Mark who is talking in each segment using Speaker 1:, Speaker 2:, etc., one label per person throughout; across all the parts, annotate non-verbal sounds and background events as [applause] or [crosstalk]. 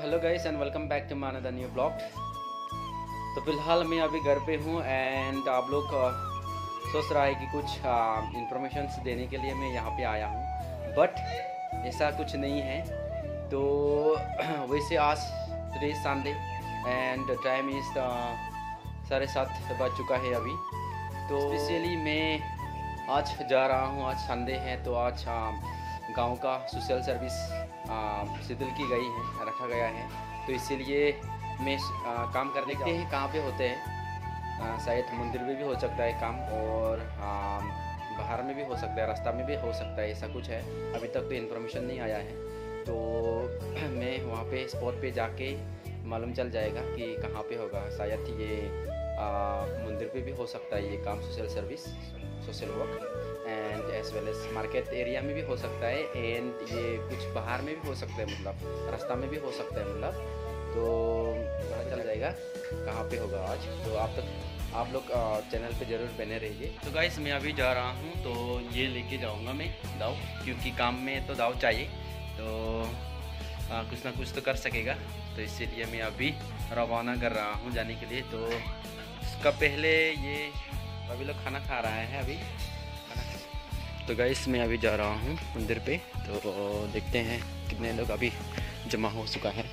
Speaker 1: Hello guys and welcome back to माना the new blog तो फ़िलहाल मैं अभी घर पे हूँ एंड आप लोग सोच रहा है कि कुछ इंफॉर्मेशन uh, देने के लिए मैं यहाँ पे आया हूँ। बट ऐसा कुछ नहीं है। तो [clears throat] वैसे आज today Sunday and time is साढ़े सात बज चुका है अभी। तो स्पेशली मैं आज जा रहा हूँ आज संडे है तो आज गाँव का सोशल सर्विस शिथिल की गई है, रखा गया है। तो इसीलिए मैं काम करने देखते हैं कहाँ पे होते हैं? शायद मंदिर में भी हो सकता है काम और बाहर में भी हो सकता है, रास्ता में भी हो सकता है, ऐसा कुछ है। अभी तक तो इन्फॉर्मेशन नहीं आया है। तो [clears throat] मैं वहाँ पे स्पॉट पे जाके मालूम चल जाएगा कि कहाँ पे होगा। शायद ये मंदिर पे भी हो सकता है ये काम social service social work and as well as market area में भी हो सकता है एंड ये कुछ बाहर में भी हो सकता है मतलब रास्ता में भी हो सकता है मतलब। तो पता चल जाएगा कहाँ पे होगा आज। तो आप तक आप लोग चैनल पे ज़रूर बने रहिए। तो गाइस मैं अभी जा रहा हूँ तो ये लेके जाऊँगा मैं दाव क्योंकि काम में तो दाव चाहिए। तो आ, कुछ ना कुछ तो कर सकेगा। तो इसीलिए मैं अभी रवाना कर रहा हूँ जाने के लिए। तो उसका पहले ये अभी लोग खाना खा रहा है अभी। तो गाइस मैं अभी जा रहा हूँ मंदिर पे। तो देखते हैं कितने लोग अभी जमा हो चुका है।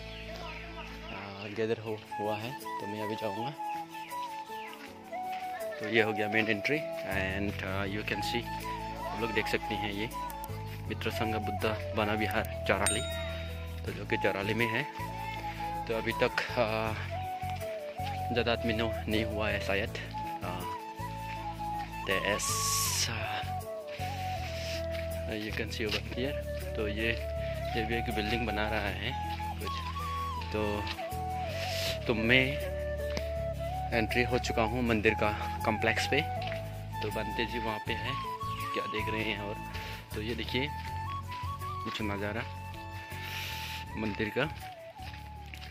Speaker 1: गैदर हो, हुआ है तो मैं अभी जाऊँगा। तो ये हो गया main entry and you can see लोग देख सकते हैं ये मित्र संघ बुद्धा बना विहार चाराली। तो जो कि चाराली में है। तो अभी तक ज़्यादा आदमी नहीं हुआ है शायद। You can see over here तो ये ये भी एक बिल्डिंग बना रहा है कुछ। तो तो मैं एंट्री हो चुका हूँ मंदिर का कॉम्प्लेक्स पे। तो बनते जी वहाँ पे है, क्या देख रहे हैं और तो ये देखिए, कुछ नज़ारा। मंदिर का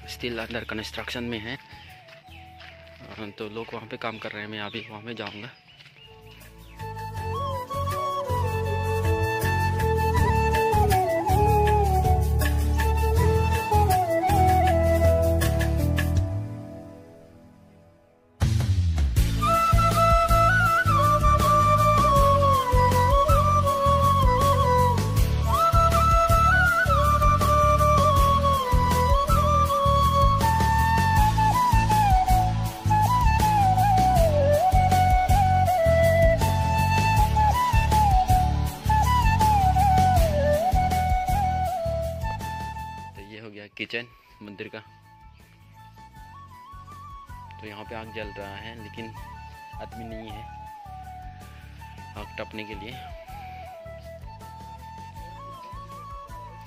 Speaker 1: स्टिल अंडर कंस्ट्रक्शन में है। तो लोग वहाँ पे काम कर रहे हैं, मैं अभी वहाँ पे जाऊँगा। किचन, मंदिर का। तो यहाँ पे आग जल रहा है, लेकिन आदमी नहीं है आग टपने के लिए।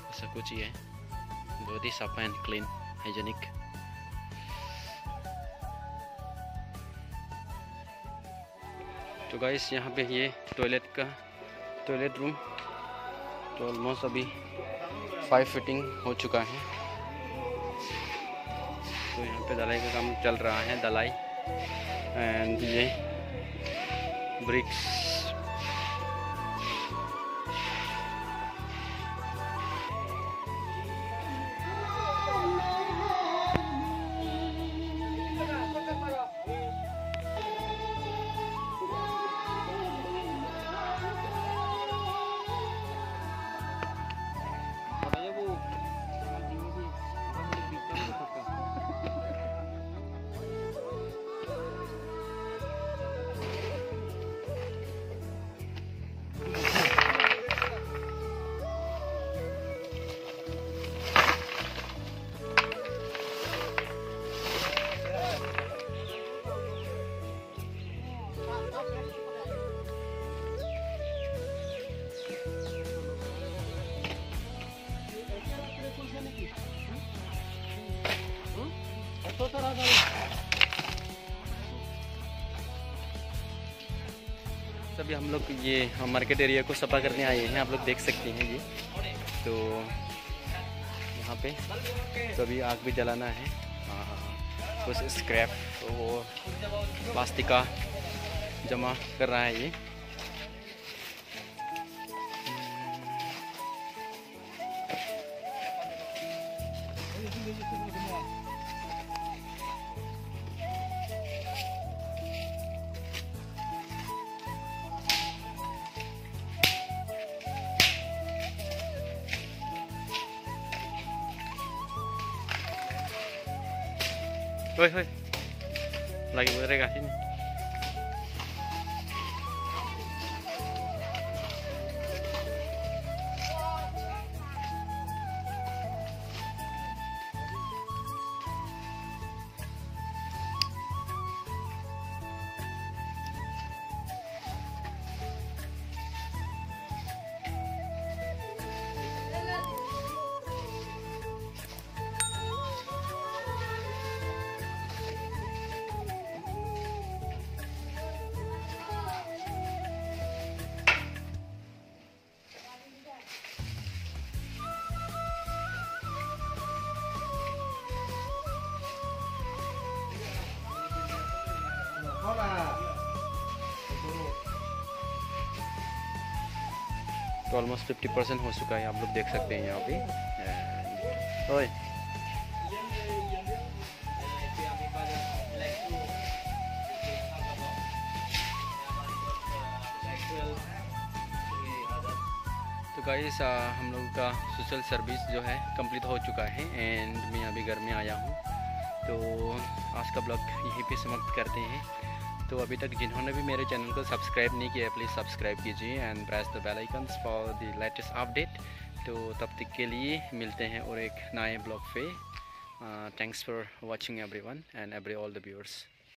Speaker 1: ऐसा कुछ ही है। बहुत ही साफा एंड क्लीन, हाइजेनिक। तो गाइस यहाँ पे ये टॉयलेट का टॉयलेट रूम तो ऑलमोस्ट अभी फाइव फिटिंग हो चुका है। तो यहाँ पे दलाई का काम चल रहा है दलाई। एंड ये ब्रिक्स अभी हम लोग ये मार्केट एरिया को सफ़ा करने आए हैं, आप लोग देख सकते हैं ये। तो यहाँ पे तो अभी आग भी जलाना है। कुछ स्क्रैप और प्लास्टिक का जमा कर रहा है ये। Woi, woi. Lagi buat regas. तो ऑलमोस्ट फिफ्टी परसेंट हो चुका है, आप लोग देख सकते हैं यहाँ पे। ओए। तो गाइस हम लोगों का सोशल सर्विस जो है कंप्लीट हो चुका है एंड मैं अभी घर में आया हूँ। तो आज का ब्लॉग यहीं पे समाप्त करते हैं। तो अभी तक जिन्होंने भी मेरे चैनल को सब्सक्राइब नहीं किया प्लीज़ सब्सक्राइब कीजिए and press the bell icons for the latest update तो तब तक के लिए मिलते हैं और एक नए ब्लॉग पे। Thanks for watching everyone and every all the viewers